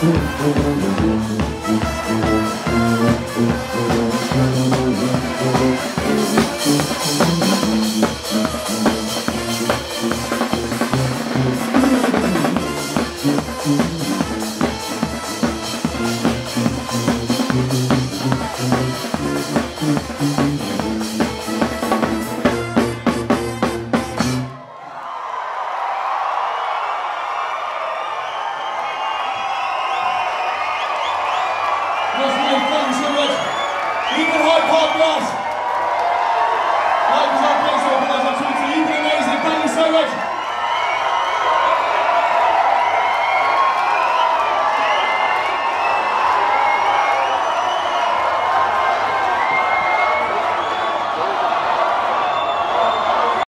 Thank Thank you so much. Even high pop glass.